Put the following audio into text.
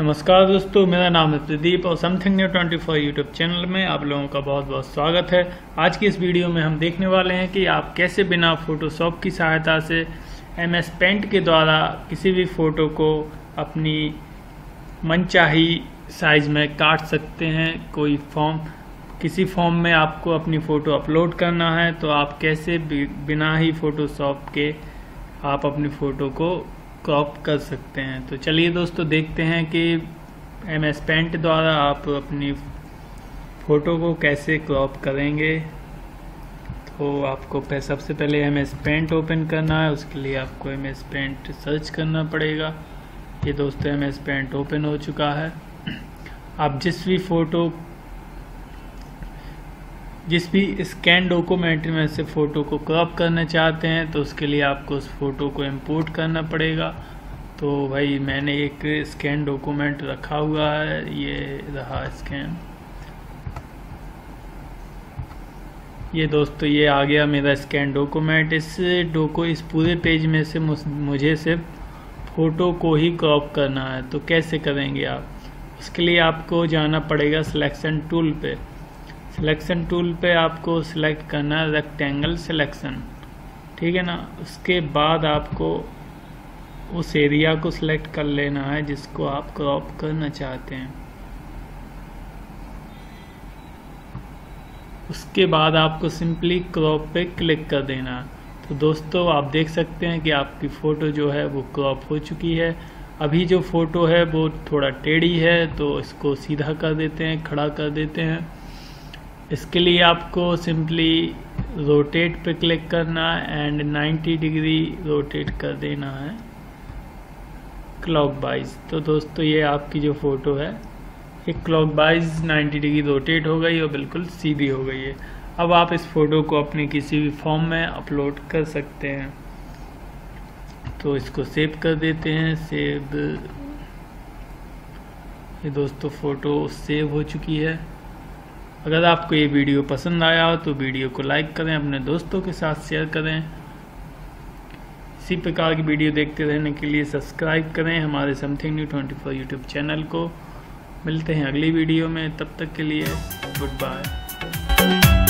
नमस्कार दोस्तों, मेरा नाम है प्रदीप और something new twenty four YouTube channel में आप लोगों का बहुत बहुत स्वागत है। आज की इस वीडियो में हम देखने वाले हैं कि आप कैसे बिना फोटोशॉप की सहायता से एम एस पेंट के द्वारा किसी भी फ़ोटो को अपनी मनचाही साइज़ में काट सकते हैं। कोई फॉर्म किसी फॉर्म में आपको अपनी फ़ोटो अपलोड करना है तो आप कैसे बिना ही फ़ोटोशॉप के आप अपनी फ़ोटो को क्रॉप कर सकते हैं। तो चलिए दोस्तों, देखते हैं कि एम एस पेंट द्वारा आप अपनी फ़ोटो को कैसे क्रॉप करेंगे। तो आपको सबसे पहले एम एस पेंट ओपन करना है, उसके लिए आपको एम एस पेंट सर्च करना पड़ेगा। ये दोस्तों एम एस पेंट ओपन हो चुका है। आप जिस भी फ़ोटो जिस भी स्कैन डॉक्यूमेंट में से फ़ोटो को क्रॉप करना चाहते हैं तो उसके लिए आपको उस फ़ोटो को इंपोर्ट करना पड़ेगा। तो भाई, मैंने एक स्कैन डॉक्यूमेंट रखा हुआ है, ये रहा स्कैन ये दोस्तों, ये आ गया मेरा स्कैन डॉक्यूमेंट इस डोको इस पूरे पेज में से मुझे सिर्फ़ फ़ोटो को ही क्रॉप करना है। तो कैसे करेंगे आप? उसके लिए आपको जाना पड़ेगा सिलेक्शन टूल पे। सिलेक्शन टूल पे आपको सिलेक्ट करना है रेक्टेंगल सिलेक्शन ठीक है ना? उसके बाद आपको उस एरिया को सिलेक्ट कर लेना है जिसको आप क्रॉप करना चाहते हैं। उसके बाद आपको सिंपली क्रॉप पे क्लिक कर देना तो दोस्तों, आप देख सकते हैं कि आपकी फ़ोटो जो है वो क्रॉप हो चुकी है। अभी जो फ़ोटो है वो थोड़ा टेढ़ी है तो इसको सीधा कर देते हैं, खड़ा कर देते हैं। इसके लिए आपको सिंपली रोटेट पे क्लिक करना है एंड 90 डिग्री रोटेट कर देना है। क्लॉक वाइज तो दोस्तों, ये आपकी जो फ़ोटो है, ये क्लॉक वाइज 90 डिग्री रोटेट हो गई और बिल्कुल सीधी हो गई है। अब आप इस फ़ोटो को अपने किसी भी फॉर्म में अपलोड कर सकते हैं। तो इसको सेव कर देते हैं। सेव ये दोस्तों फ़ोटो सेव हो चुकी है। अगर आपको ये वीडियो पसंद आया हो तो वीडियो को लाइक करें, अपने दोस्तों के साथ शेयर करें। इसी प्रकार की वीडियो देखते रहने के लिए सब्सक्राइब करें हमारे something new twenty four YouTube channel को। मिलते हैं अगली वीडियो में, तब तक के लिए, गुड बाय।